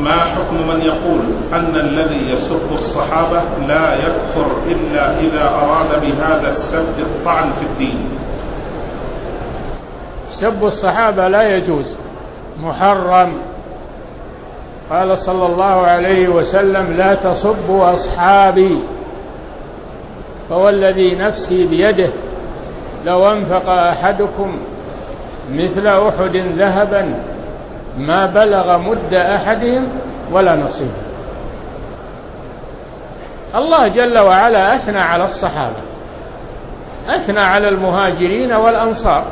ما حكم من يقول أن الذي يسب الصحابة لا يكفر إلا إذا أراد بهذا السب الطعن في الدين؟ سب الصحابة لا يجوز. محرم. قال صلى الله عليه وسلم لا تصبوا أصحابي فوالذي نفسي بيده لو أنفق أحدكم مثل أحد ذهبا ما بلغ مد أحدهم ولا نصيبه الله جل وعلا أثنى على الصحابة أثنى على المهاجرين والأنصار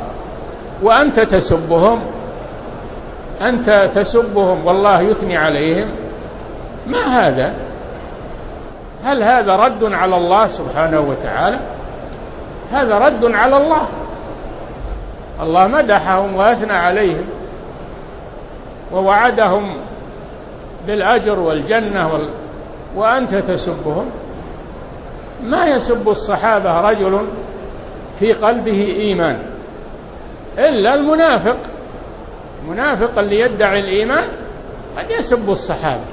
وأنت تسبهم أنت تسبهم والله يثني عليهم. ما هذا؟ هل هذا رد على الله سبحانه وتعالى؟ هذا رد على الله. الله مدحهم وأثنى عليهم. ووعدهم بالأجر والجنة وال... وأنت تسبهم. ما يسب الصحابة رجل في قلبه إيمان؟ إلا المنافق. المنافق اللي يدعي الإيمان قد يسب الصحابة.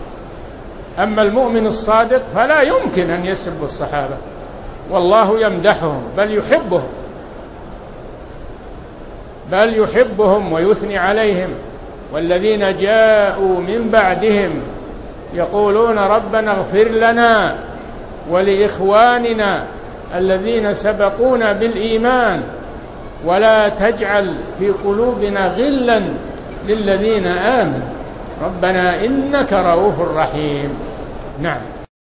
أما المؤمن الصادق فلا يمكن أن يسب الصحابة. والله يمدحهم بل يحبهم. بل يحبهم ويثني عليهم. والذين جاءوا من بعدهم يقولون ربنا اغفر لنا ولإخواننا الذين سبقونا بالإيمان ولا تجعل في قلوبنا غلا للذين آمنوا. ربنا إنك رؤوف رحيم. نعم.